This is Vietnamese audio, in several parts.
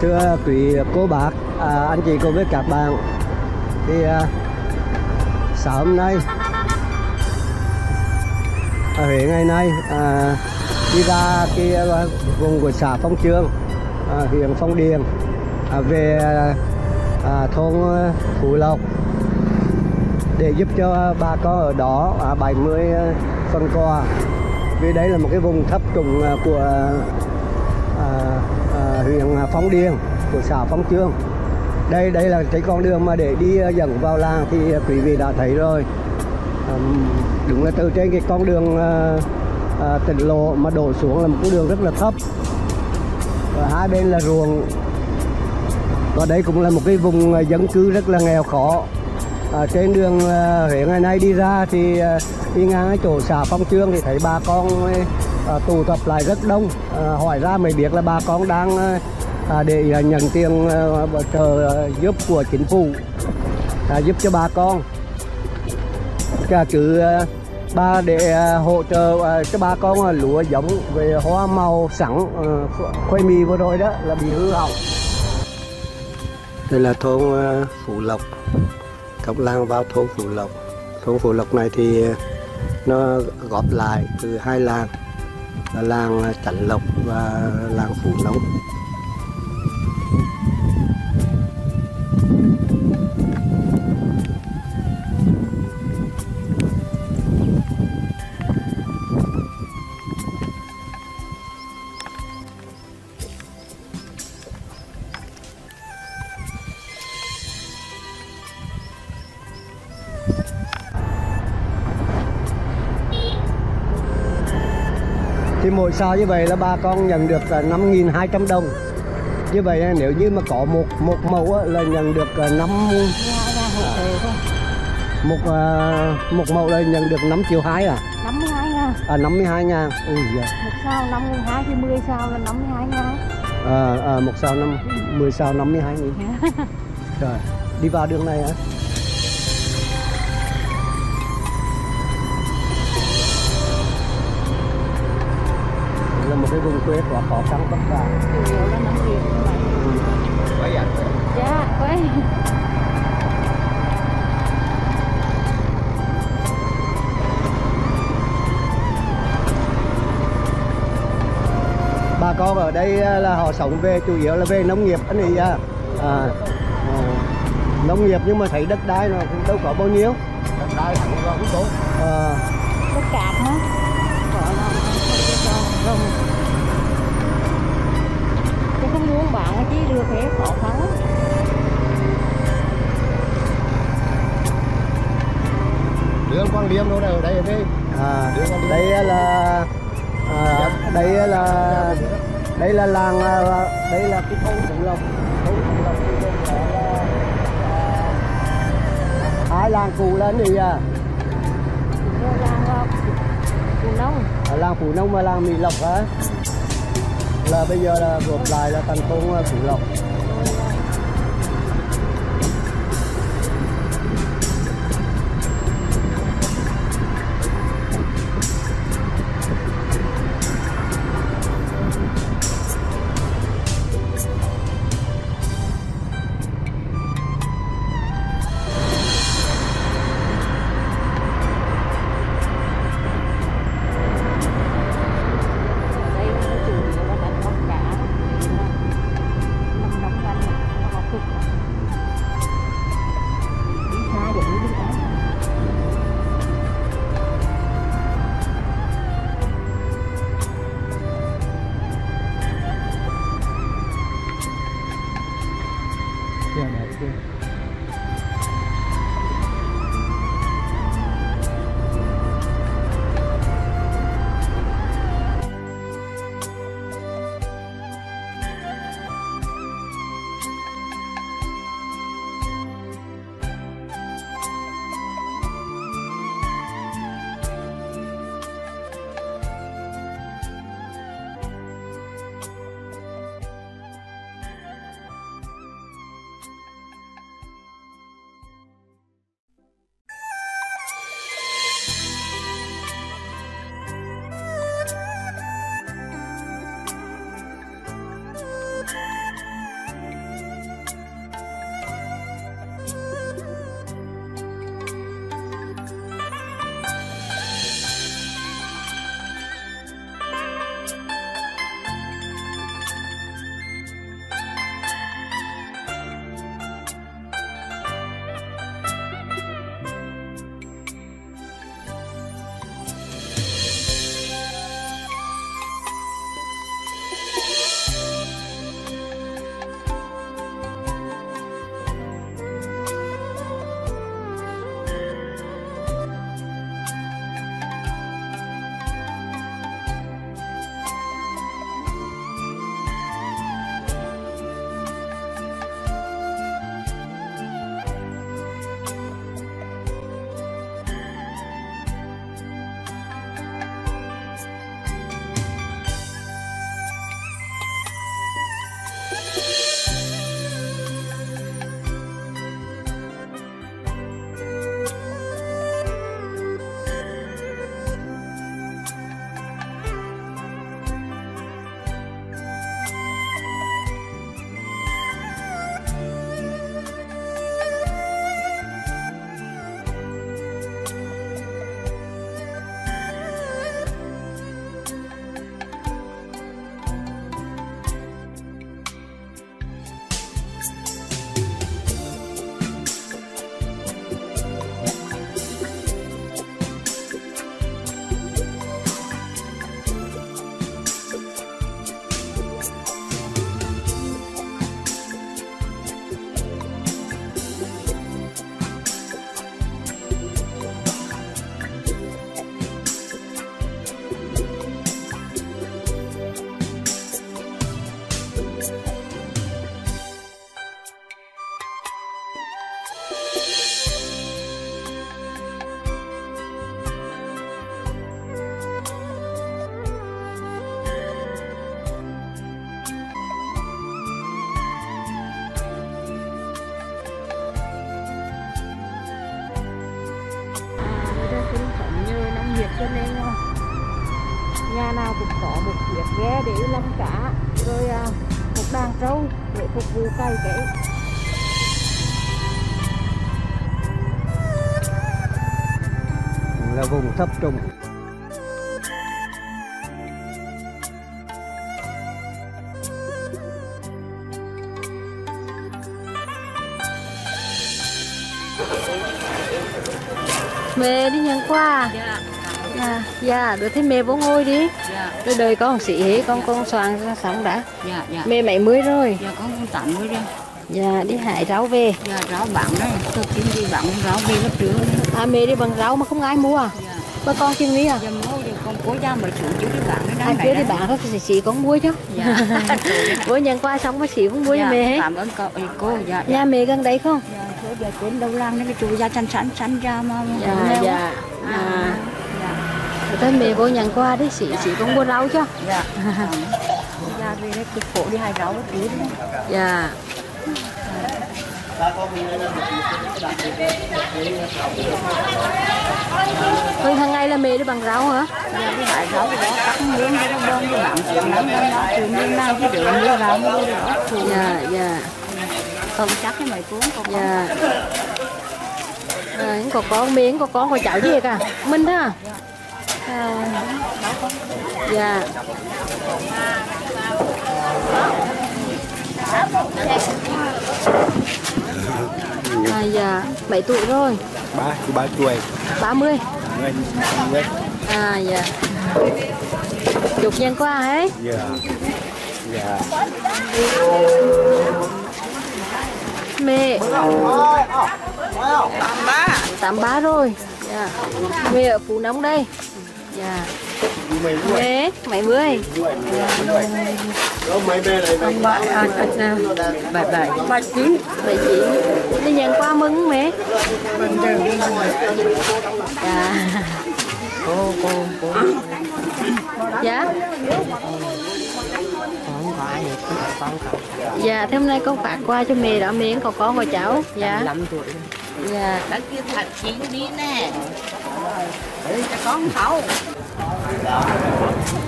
thưa quý cô bác, à, anh chị cùng với các bạn. Thì à, sáng hôm nay ở Huế ngày nay à, đi ra cái à, vùng của xã Phong Trương, à, huyện Phong Điền à, về à, thôn à, Phú Lộc để giúp cho bà con ở đó à, 70 à, phần quà. Vì đây là một cái vùng thấp trùng của huyện Phong Điền của xã Phong Trương đây đây là cái con đường mà để đi ờ, dẫn vào làng thì ờ, quý vị đã thấy rồi. À, đúng là từ trên cái con đường à, à, tỉnh lộ mà đổ xuống là một con đường rất là thấp. Và hai bên là ruộng. Và đây cũng là một cái vùng dân cư rất là nghèo khó. À, trên đường à, Huế ngày nay đi ra thì à, đi ngang cái chỗ xã Phong Trương thì thấy bà con à, tụ tập lại rất đông. À, hỏi ra mới biết là bà con đang ờ, à, để à, nhận tiền à, trợ à, giúp của chính phủ à, giúp cho bà con. Cả cứ à, ba để à, hỗ trợ à, cho bà con à, lúa giống về hoa màu sẵn à, khoai mì vừa rồi đó là bị hư hỏng. Đây là thôn à, Phú Lộc. Cổng làng vào thôn Phú Lộc. Thôn Phú Lộc này thì nó góp lại từ hai làng là làng Chánh Lộc và làng Phú Nông thì mỗi sao như vậy là bà con nhận được à, 5.200 đồng. Như vậy à, nếu như mà có một một mẫu á, là nhận được à, 5 một à, một mẫu là nhận được 5 triệu hai à? 52 ngàn. À 52 ngàn. Ui giời. một sao 52 thì 10 sao là 52 ngàn. À, à, một sao năm 10 sao 52 nghìn. Trời, đi vào đường này hả? Đây cái vùng quê quá khó khăn vất vả. chủ yếu là 5 triệu Vậy à? dạ quay Bà con ở đây à, là họ sống về chủ yếu là về nông nghiệp anh ấy à. à, à nông nghiệp nhưng mà thấy đất đai nó cũng đâu có bao nhiêu. đất đai thẳng ra cũng tốt À, tất cả mà rồng chứ không muốn bạn chỉ được hết khó khăn đường quan liêm đâu này ở đây đây. À, đây là à, đây là đây là làng à, đây là cái thôn Phú Lộc. Thôn Phú Lộc thì à, hai làng cụ là gì à? Vào phụ nông. À, làng Phú Nông và làng Mỹ Lộc á. Là bây giờ là gộp lại là thành thôn à, Phú Lộc. Là vùng thấp trũng. Mẹ đi nhận quà dạ. Dạ dạ được thế mẹ vô ngồi đi. Dạ. Rồi đời con sĩ hế con con soạn ra sống đã. Dạ dạ. Mẹ mấy mươi rồi. Dạ con cũng tặng với đây dạ đi hái rau về. Dạ rau bạn đấy tôi kiếm đi bạn rau về lớp trưa à mẹ đi bằng rau mà không ai mua à? Dạ. Bà con chừng đi à? Dạ mua thì con cố ra mà xuống chú đi bạn ai kia đi bạn thì chị con mua chứ. Dạ. Bữa nhận qua xong mà chị cũng mua cho mẹ cảm ơn cậu ý, cô dạ dạ. Nhà mẹ gần đấy không? Dạ thôi giờ đến đâu lang cái chú ra chăn sẵn sẵn ra mà dạ leo. dạ. À. dạ. Tới mẹ vô nhận qua đi chị chị con mua rau cho. Dạ. Ra về đấy cực khổ đi hai rau tí đấy dạ Vâng, hàng ngày là mẹ đi bằng rau hả? dạ đi hai rau đó cắt miếng cái nó cho bạn chuyện lắm đó nó từ miếng nào được mua rau mua đó. Dạ, dạ, không chắc cái mày cuốn con dạ. à, có con miếng, có con, có cháu gì cả Minh đó à? à Dạ À dạ, 7 tuổi rồi. Ba chú ba tuổi. 30 người người À dạ. Chục nhân qua ấy dạ. Dạ. Mẹ. Tám ba rồi. Dạ. Mẹ ở Phú Nông đây. Dạ Mấy Mẹ, mấy mươi mấy bé này bảy bảy Bảy chín Bảy chín Đi nhận qua mừng mẹ Dạ cô cô cô Dạ Dạ, thế hôm nay con phạt qua cho mẹ đã miếng còn con và cháu Dạ năm tuổi Dạ đã kia thật chín đi nè để cho con khẩu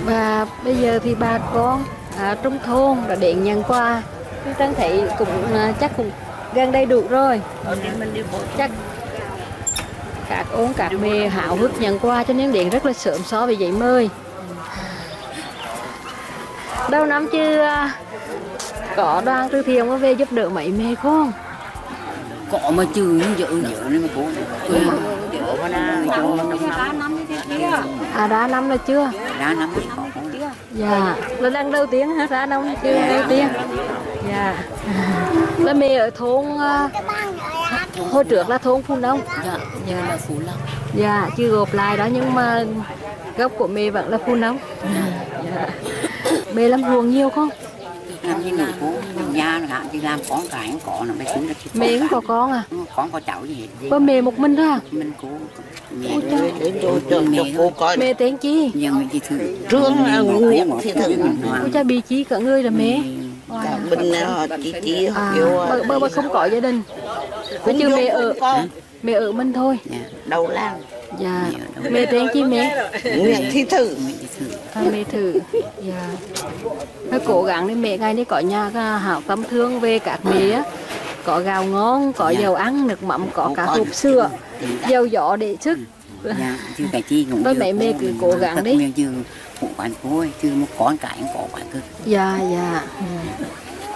và bây giờ thì bà con à, trong thôn đã đến nhận quà. Chúng Trân thấy cũng à, chắc cũng gần đây đủ rồi. Chắc các ôn các mẹ hào hức nhận quà cho nên đến rất là sớm so với giấy mời. Đầu năm chứ à, có đoàn từ thiện có về giúp đỡ mấy mẹ con cọ mà trừ như dự nhớ nên mà cô năm à đã năm là chưa? Ra năm thì có dạ. Là lần đầu tiên hả? Ra năm chưa đầu tiên dạ. Là mẹ ở thôn à, hồi trước là thôn phun đông dạ giờ là phú lộc dạ chưa gộp lại đó nhưng mà gốc của mẹ vẫn là phun đông dạ. mẹ làm ruộng nhiều không? Làm gì nữa cô nhà là hạn thì làm con cái không có nó mới là chỉ mẹ cũng có con à? Con có cháu gì hết gì có mẹ một mình thôi à? Mình cô mẹ đến cho cho cô coi mẹ tên chi? Nhiều người chỉ thử. Trương là Nguyễn Thị Thử. ôi cha bị chi cả người là mẹ. Cả bên họ chị chị à kêu bơ, bơ, không có gia đình. Cũng chứ vô mẹ ở mẹ ở mình thôi. Đầu làng. Dạ. Mẹ tên chi mẹ? Nguyễn Thị Thử à, mẹ thử. Dạ. Phải cố gắng đi mẹ ngay đi có nhà hảo tâm thương về các mẹ có gạo ngon có dầu ăn nước mắm có cả hộp sữa dầu gió để sức dạ chứ cái chi cũng Đôi mẹ mẹ cô, cứ cố gắng tất đi. chứ cũng ấy chứ một con cái cũng có bạn cơ. Dạ dạ.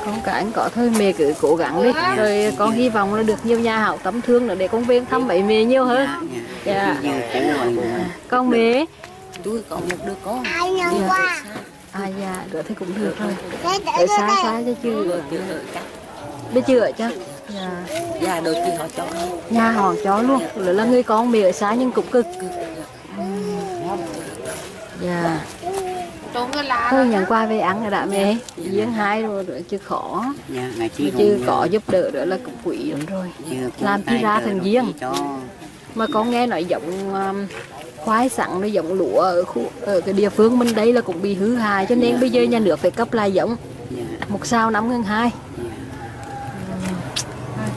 Con cái anh có thôi mẹ cứ cố gắng đi. Rồi con hy vọng là được nhiều nhà hảo tấm thương nữa để con về thăm bảy mẹ nhiều hơn. Dạ Dạ. dạ. Con mẹ tôi có một đứa con. Dạ. à dạ được thì cũng được rồi ở xa xa chứ chưa. Chưa đợi chắc. Biết chưa chắc? Dạ. Dạ. Đôi khi họ cho. Nhà họ chó luôn. Rồi là người con mẹ ở xa nhưng cũng cực. Dạ. Thôi nhận qua về ăn rồi đã mẹ. Giếng hai rồi, rồi chứ khó dạ ngày chi chứ có giúp đỡ nữa là cũng quỷ lắm rồi. Làm chi ra thành giếng. cho. Mà con nghe nói giống um, khoai sẵn nó giống lúa ở khu ở cái địa phương mình đây là cũng bị hư hại cho nên bây giờ nhà nước phải cấp lại giống. Dạ. Một sao năm ngân hai.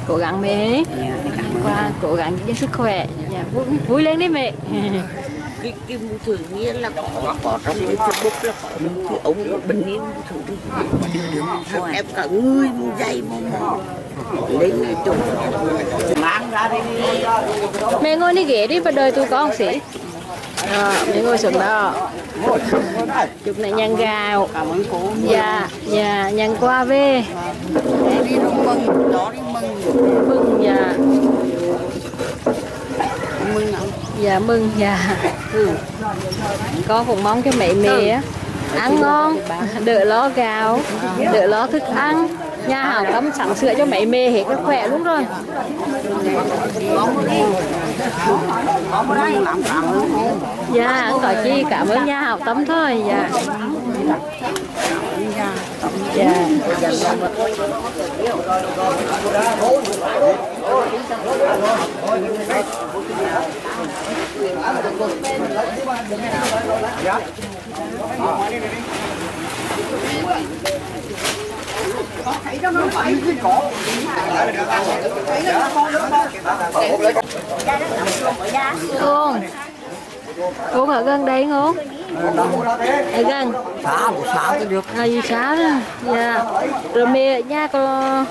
Cố gắng mẹ. Dạ thì cảm ơn. Qua cố gắng giữ sức khỏe. Dạ, vui, vui lên đi mẹ. Cái cái mũ thử nghĩa là có có trong cái facebook là có những cái ông bình yên mũ thử đi. Em cả người mũ dày mũ mỏ lấy người chung mang ra đây mẹ ngồi đi ghế đi và đời tụi con xỉ Đó, mẹ ngồi xuống đó. Chụp này nhăn gạo. Dạ dạ nhăn qua về. Đi mừng đó đi mừng. Mừng dạ. Mừng dạ mừng dạ. Con cũng mong cho mẹ mẹ á. Ăn ngon đỡ lo gạo đỡ lo thức ăn nhà hàng tâm sẵn sửa cho mấy mê hết khỏe luôn rồi. Dạ có chi cảm ơn nhà hảo tâm thôi dạ. Dạ. Uống Uống ở gần đây không? Ở gần một xã cái được. À gì đó Dạ Rồi mẹ ở nhà có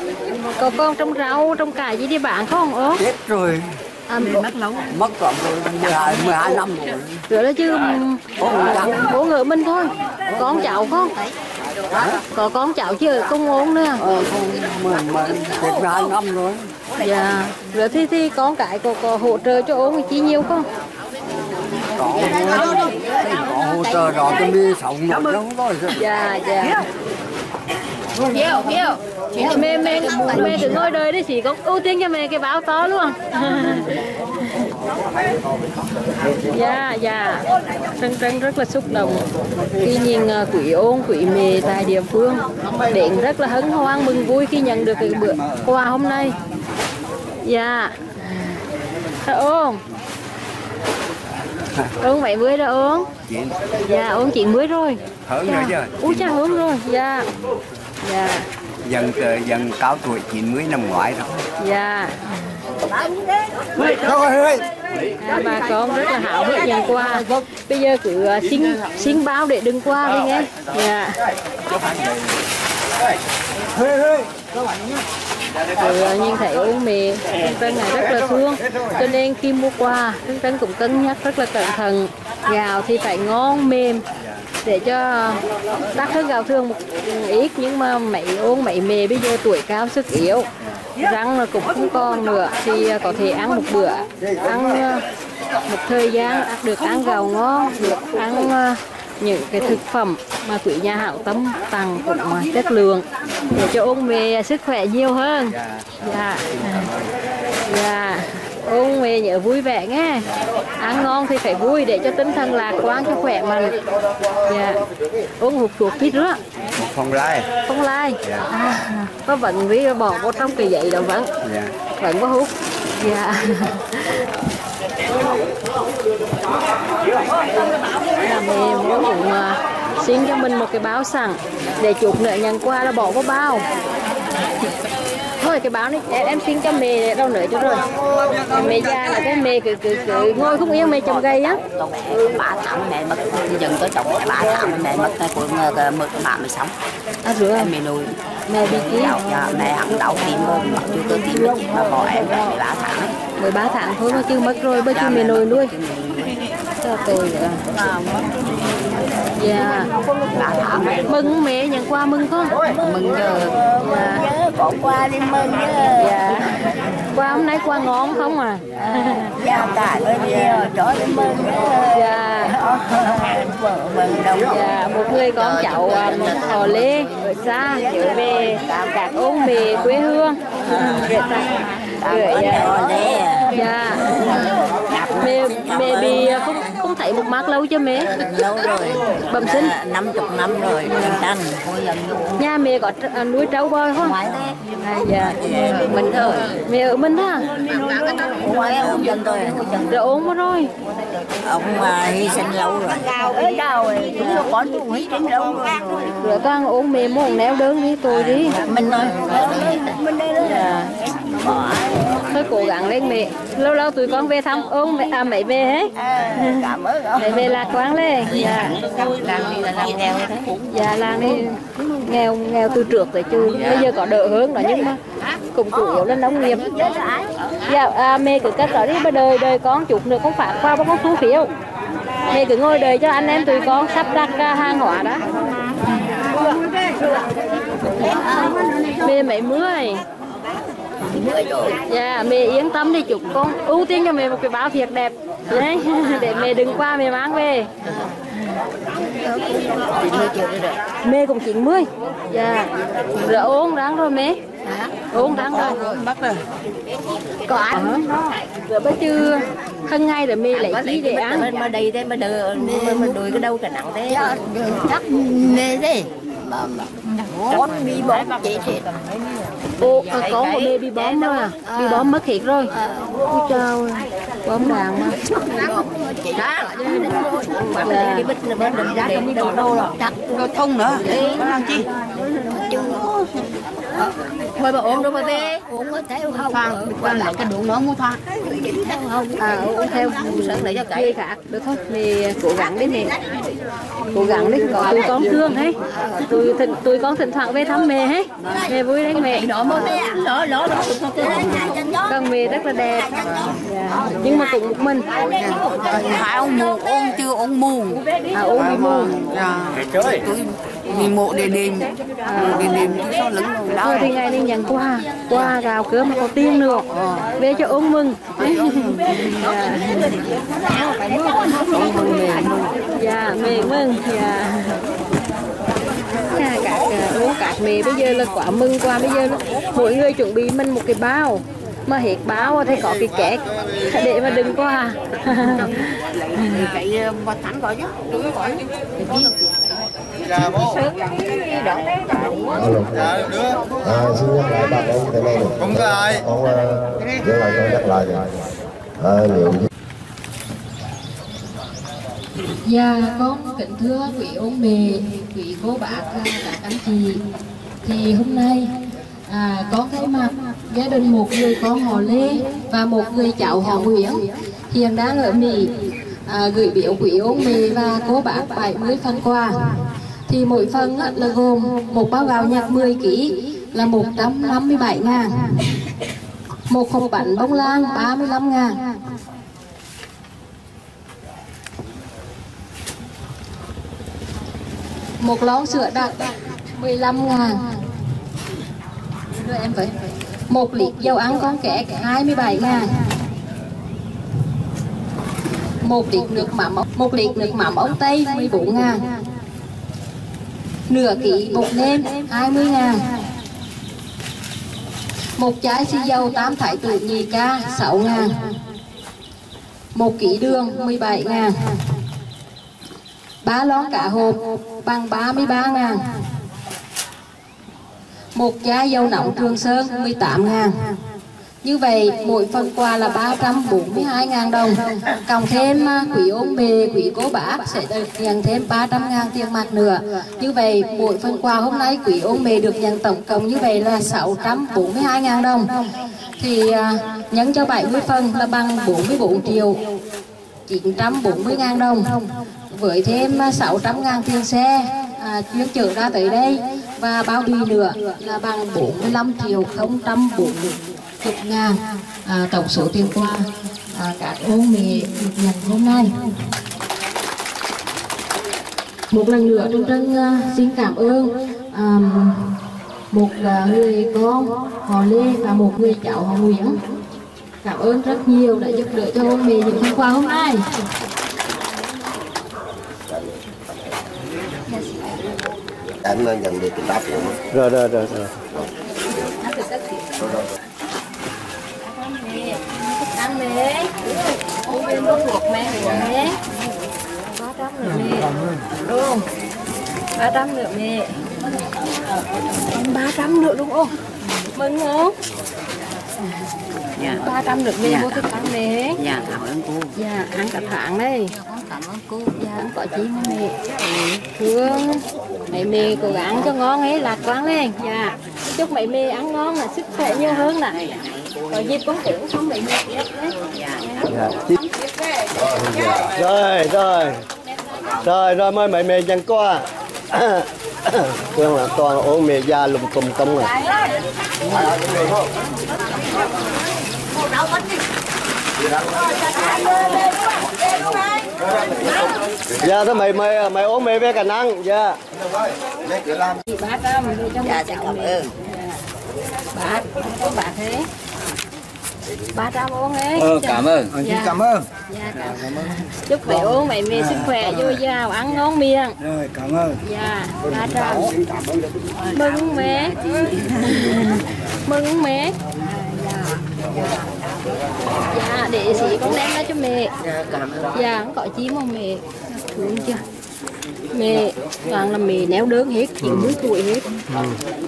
Có con trồng rau, trồng cải gì đi bạn không? Ủa? Chết rồi. À, mất lâu Mất khoảng 12, 12 năm rồi. rồi đó chứ Bố ngựa mình thôi Con cháu không? Có con cháu chứ không uống nữa. Ờ, không, mình, mình chết 12 năm rồi. Dạ. Rồi thì, thì con cái có, có hỗ trợ cho uống chi nhiều không? Có, có. Hỗ trợ đó cái mi sống nó không có gì. Dạ dạ. Hiểu hiểu. Mẹ mẹ mẹ đừng ngồi đời đi chỉ có ưu tiên cho mẹ cái báo to luôn dạ dạ. Trân trân rất là xúc động. Khi nhìn uh, quỷ ôn quỷ mề tại địa phương đến rất là hân hoan mừng vui khi nhận được cái bữa quà hôm nay. Dạ. Thưa ôn ôn bảy mươi rồi ôn dạ ôn chín mươi rồi. Hơn rồi chứ. Ui cha hướng rồi. dạ. Dạ. Dần ờ, dần cao tuổi 90 năm ngoái rồi. dạ. Thôi ơi à, bà con rất là hào hức nhận qua bây giờ cứ à, xin xin báo để đừng qua đi nghe dạ. Rồi nhìn thấy ông mẹ Trân Trân này rất là thương cho nên khi mua quà Trân Trân cũng cân nhắc rất là cẩn thận. Gạo thì phải ngon mềm để cho đắt hơn gạo thường một ít nhưng mà mấy ôn mấy mề bây giờ tuổi cao sức yếu răng là cũng không còn nữa thì có thể ăn một bữa ăn ờ, một thời gian được ăn gạo ngon được ăn ờ, những cái thực phẩm mà quý nhà hảo tâm tặng cũng chất lượng. Để cho ông về sức khỏe nhiều hơn. Dạ. Dạ ông về nhớ vui vẻ nghe. Ăn ngon thì phải vui để cho tinh thần lạc quan cho khỏe mạnh. Dạ. Uống hút thuốc ít nữa? Phòng lai. không lai. À, có vẫn với bỏ vô trong cái giấy đâu vẫn Dạ. vẫn có hút. Dạ. Là mẹ muốn cũng à, xin cho mình một cái báo sẵn để chuột nữa nhận qua là bỏ vào bao thôi cái báo này em, xin cho mẹ đâu nữa cho rồi. Mẹ già là cái mẹ cứ cứ cứ ngồi không yên mẹ chồng gầy á. Ba tháng mẹ mất dần tới chồng ba tháng mẹ mất cuối mười ba mươi sáu à rồi mẹ nuôi mẹ bị ký nhà mẹ hẳn đau tim môn mặc chưa cơ tim mà bỏ em mẹ ba tháng. 13 tháng thôi mà chưa mất rồi bởi chưa mẹ nuôi. nuôi. Cho tôi nữa dạ. Mừng mẹ nhận qua mừng con. Mừng giờ dạ. Bỏ qua đi mừng chứ dạ. Qua hôm nay qua ngon không à? Tài bao nhiêu cho đi mừng dạ. Mừng đâu dạ một người con cháu à, họ lê ở xa trở về các ông về quê hương. Gửi tặng gửi à, dạ mẹ mẹ bị à, không không thấy một mắt lâu chưa mẹ? Lâu rồi. Bẩm sinh. Năm chục năm rồi chân chân nhà mẹ có à, nuôi trâu bò không? À, dạ. Mình thôi mẹ ở mình đó ngoài ông dân tôi rồi ốm quá rồi. Ông mà hy sinh lâu rồi. Đâu rồi. Chúng nó có chú hy sinh lâu rồi rồi con ốm mẹ muốn neo đơn đi tôi đi. mình thôi. Mình đây đó. Dạ thôi cố gắng lên mẹ. Lâu lâu tụi con về thăm ông mẹ à mẹ về hết cảm ơn mẹ về lạc quán lên. Dạ. Làm đi là làm nghèo thế dạ làng đi nghèo nghèo từ trước tới chứ bây giờ có đỡ hơn đó nhưng mà cũng chủ yếu là nông nghiệp. Dạ à, mẹ cứ cách đó đi mà đời đời con chút nữa con phạt qua con thu phiếu mẹ cứ ngồi đợi cho anh em tụi con sắp đặt à, hàng hóa đó. Mẹ mấy mươi dạ mẹ yên tâm đi chúc con ưu tiên cho mẹ một cái báo thiệt đẹp. Đấy để mẹ đừng qua mẹ mang về. Mẹ cũng 90 dạ rồi ốm đáng rồi mẹ. Ốm đáng rồi. Bắt rồi có. Ăn rồi bây chưa hân ngay rồi mẹ lấy chi để ăn. Mà đầy thế mà đờ mà, mà đuổi cái đâu cả nặng thế. Chắc nề thế. Con bị bóng chị thì ô à, có một mẹ bị bóm rồi à? Bị bóm mất thiệt rồi ôi trời bóm đàn mà chị đó cái bịch là bên đừng ra không biết đâu đâu rồi? Thông nữa. Làm chi thôi bà ôm đâu bà về. Ôm có theo không khoan quan lại cái đủ nó mua thoa à uống theo sẵn để cho cái khác. Được thôi mẹ cố gắng đi mẹ. Cố gắng đi. Có tụi con thương hết tụi thỉnh, tụi con thỉnh thoảng về thăm mẹ hết mẹ vui đấy mẹ. Nó mà lỡ lỡ lỡ con mẹ rất là đẹp. Dạ. nhưng mà cũng một mình. Phải ông mù ông chưa? Ông mù à bị mù dạ. Tôi vì mộ để đêm mộ để đêm chứ sao lẫn đâu thôi thì ngày nay nhận quà quà gạo cơm mà có tiền nữa về cho ông mừng dạ. dạ mẹ mừng dạ dạ các bố các mẹ bây giờ là quá mừng quá bây giờ mỗi người chuẩn bị mình một cái bao mà hết báo thì có cái két để mà đừng qua cái mà thắng gọi chứ gọi À, xin nhắc lại ba con như thế này này. Có ai. Con nhớ lại con nhắc lại rồi. À, liệu Dạ con kính thưa quý ông mẹ, quý cô bác, và các anh chị. Thì hôm nay à, con thay mặt gia đình một người con họ Lê và một người cháu họ Nguyễn. Hiện đang ở Mỹ à, gửi biểu quý ông mì và cô bác 70 phần quà. Thì mỗi phần á, là gồm một bao gạo nhặt 10 kg là 157 ngàn. Một hộp bánh bông lan 35 ngàn. Một lon sữa đặc 15 ngàn. Em với một lít dầu ăn con kẻ 27 ngàn một lít nước mắm một lít nước mắm ống tây 14 ngàn. Nửa ký bột nêm 20 ngàn. Một trái xì dầu tam thái tử nhì ca 6 ngàn. Một ký đường 17 ngàn. Ba lon cá hộp, bằng 33 ngàn. Một chai dầu nóng Trường Sơn 18 ngàn như vậy mỗi phần quà là 342.000 đồng. Cộng thêm à, quý ông bề quý cô bác sẽ được nhận thêm 300.000 tiền mặt nữa. Như vậy mỗi phần quà hôm nay quý ông bề được nhận tổng cộng như vậy là 642.000 đồng. Thì à, nhân cho 70 phần là bằng 44 triệu 940.000 đồng. Với thêm 600.000 tiền xe à, chuyên chở ra tới đây và bao bì nữa là bằng 45 triệu 040 ngàn à, tổng số tiền quà à, các ông mẹ được nhận hôm nay. Một lần nữa trung trân à, xin cảm ơn à, một à, người con họ Lê và một người cháu họ Nguyễn. Cảm ơn rất nhiều đã giúp đỡ cho ông mẹ những phần quà hôm nay. Em nhận được cái đáp rồi rồi rồi. Rồi mẹ ông bên có thuộc mẹ mẹ ba trăm nữa mẹ đúng ba trăm nữa mẹ ba trăm nữa đúng không? Mừng không? Dạ. ba trăm được mẹ mua thức ăn mẹ dạ cảm ơn cô dạ ăn cả tháng đây cảm ơn cô dạ ăn có chi mà mẹ thương mẹ mẹ cố gắng cho ngon ấy lạc quán lên dạ chúc mẹ mẹ ăn ngon là sức khỏe nhiều hơn nè rồi không dạ. rồi rồi. Rồi rồi mời mẹ mẹ dần qua Phương là toàn ố mẹ già lùm cùm công rồi. Dạ thế mày mày mày ốm mẹ về cả năng dạ. Bát đó mình cho dạ cảm ơn. Bát có bát thế bát ra uống thế Ờ, cảm ơn. dạ. cảm ơn. Dạ cảm ơn. chúc mẹ uống mẹ mê sức khỏe dồi dào ăn ngon miệng. Rồi cảm ơn. Dạ bát ra mừng mẹ mừng mẹ. Dạ để sĩ con đem ra cho mẹ. Dạ cảm ơn. Dạ có chim không mẹ. Thương chưa mẹ toàn là mẹ néo đơn hết chịu nước tuổi hết.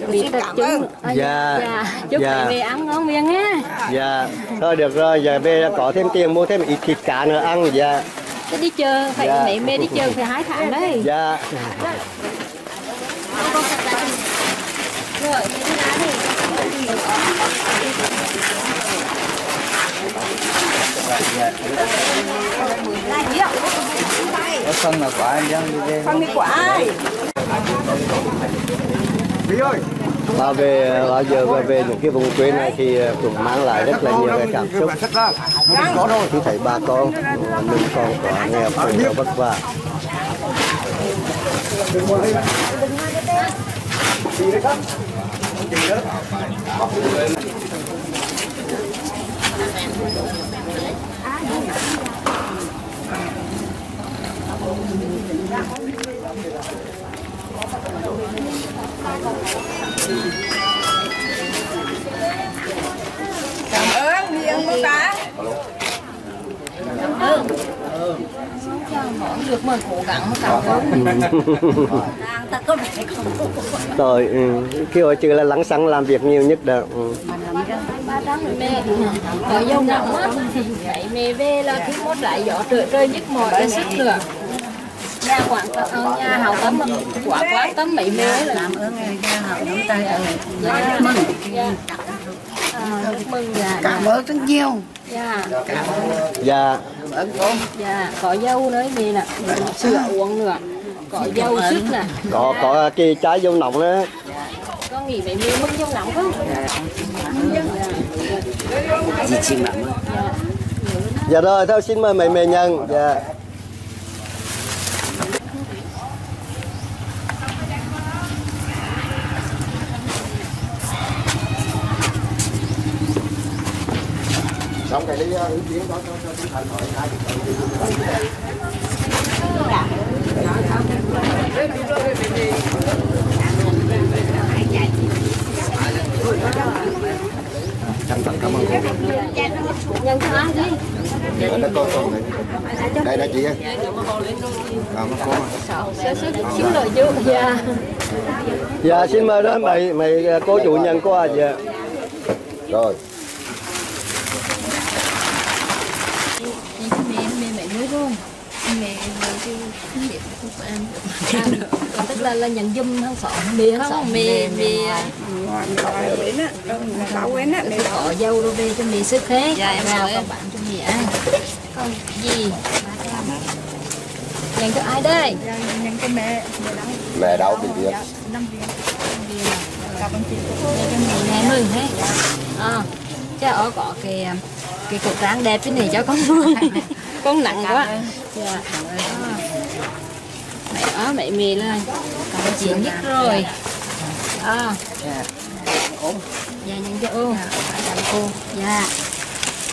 Mẹ tập trung à, Dạ. dạ chúc Dạ. mẹ mẹ ăn ngon miệng nha dạ. Thôi được rồi giờ về có thêm tiền mua thêm ít thịt cá nữa ăn dạ. Thế đi chơi phải Dạ. mẹ mẹ đi chơi phải hai tháng đấy. Dạ. Rồi mẹ đi ra đi có phân là quả anh dân đi về và về bao giờ về, về những cái vùng quê này thì cũng mang lại rất là nhiều cái cảm xúc. Khi thấy bà con mình còn có nghèo khổ vất vả được mà cố gắng cảm ơn rồi ừ, kêu chữ là lắng xăng làm việc nhiều nhất đó. Ừ. rồi mẹ có dâu nặng vậy mẹ về là cứ một lại gió trời trời nhức mỏi sức nữa tâm ờ, nhà hậu tâm mà quả quán tâm mẹ mẹ là làm ơn. Nhà hậu tâm tay ơi dạ mừng. Dạ À, chúc mừng dạ. Cảm ơn rất nhiều. Dạ. Dạ. Dạ có dâu nữa gì nè? Sữa uống nữa. Có dâu sức nè. Có có cái trái dâu nọng đó con nghĩ mẹ mẹ mừng dâu nóng không? Chị xin cảm ơn. dạ rồi thôi xin mời mẹ mẹ nhân dạ đi ý kiến đó cho cho thành hỏi hai Thành cảm ơn cô. Đây là cô cô này. Đây là chị. Cảm ơn cô. sơ sơ xin lỗi chú dạ dạ xin mời đó mày mày cô chủ nhân qua dạ Rồi. mẹ mẹ mẹ mới luôn mẹ mẹ cái không biết không ăn còn tức là nhận dùm hàng xóm mẹ hàng xóm mẹ mẹ có dâu rồi về cho mẹ sức hết dạ em rồi bạn cho mẹ ăn. Con gì? Nhận cho ai đây? Mẹ đâu bị việc. nhận cho mẹ mừng hết à chứ ở có cái cái cục ráng đẹp cái này cho con con nặng quá. Dạ À. mẹ mẹ mì lên. Còn chuyện nhất rồi. À dạ. Nhận cho ô. Dạ cô. Dạ.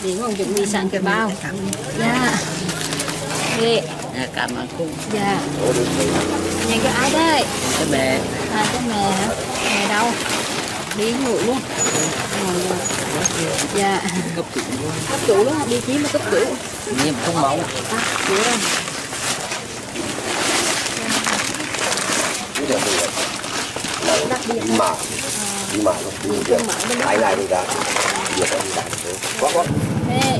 Điện con chuẩn bị sẵn cái bao. Dạ Dạ, Dạ, cảm ơn cô. dạ. Nhận cho ai đây? Cái bè. à cho mẹ hả? Mẹ đâu? Đi ngủ luôn. Rồi, rồi. dạ. Cấp cứu. cấp chủ luôn đi chí mà cấp chủ. Nhiễm không máu. à, chủ đây đặc biệt Đi mà. Đi mà luôn. Đi việc. Cái này đi ra. Việc đi ra Quá quá. Ê.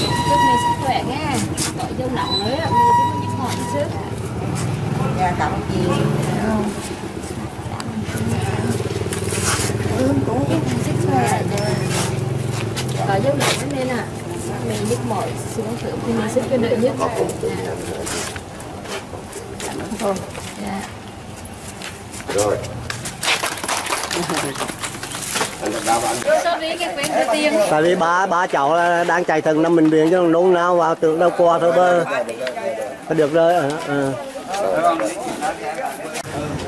Chúc sức khỏe nghe. Gọi dâu nặng nữa, mẹ cứ nhức mỏi chút dạ cảm ơn chị ơn cũng sức khỏe có dấu hiệu nên à mình nhức mỏi xuống thử thì mình sức cho đợi nhất Thôi, dạ. rồi anh đau anh Sorry, cái quên cái rồi. Tại vì ba ba cháu là đang chạy thần năm bệnh viện cho nôn nao vào tưởng đâu qua thôi bơ. Được rồi à,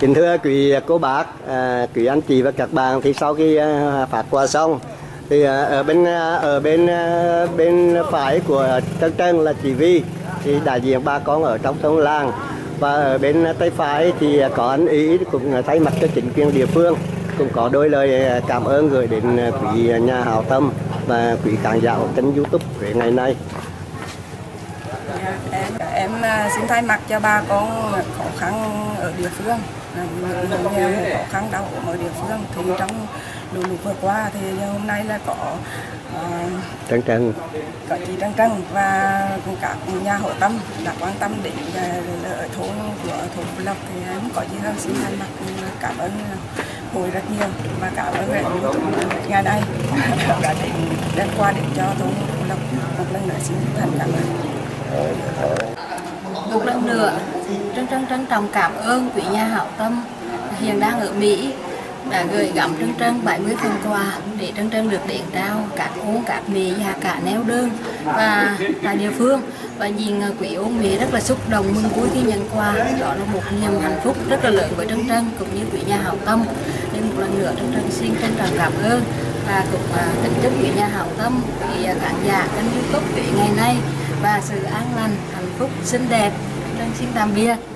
kính thưa quý cô bác à, quý anh chị và các bạn thì sau khi à, phát xong thì à, ở bên à, ở bên à, bên phải của Trân Trân là chị Vi thì đại diện ba con ở trong thôn làng và ở bên tay phải thì có anh ý cũng thay mặt cho chính quyền địa phương cũng có đôi lời cảm ơn gửi đến quý nhà hảo tâm và quý khán giả của kênh youtube về ngày nay. Em, em à, xin thay mặt cho ba con khó khăn ở địa phương. Những người khó khăn đau ốm ở địa phương. Thì trong lũ lụt vừa qua thì hôm nay là có à, Trân Trân có chị Trăng Trăng và các nhà hảo tâm đã quan tâm đến à, ở thôn của thôn Phú Lộc thì em có gì hơn xin thay mặt ừ, cảm ơn à, hội rất nhiều và cảm ơn em ngày nay đã đến, đem qua để cho thôn Phú Lộc, một lần nữa xin thành cảm ơn. Một lần nữa trân trân trân trọng cảm ơn quý nhà hảo tâm hiện đang ở Mỹ đã gửi gắm trân trân 70 phần quà để trân trân được đến trao các ôn các mẹ và cả neo đơn và tại địa phương. Và nhìn à, quý ôn mẹ rất là xúc động, mừng vui khi nhận quà. Đó là một niềm hạnh phúc rất là lớn với trân trân cũng như quý nhà hảo tâm. Nên một lần nữa trân trân xin trân trọng cảm ơn và cũng à, kính chúc quý nhà hảo tâm, quý khán giả kênh youtube quý ngày nay. Và sự an lành, hạnh phúc, xinh đẹp. Trân xin tạm biệt.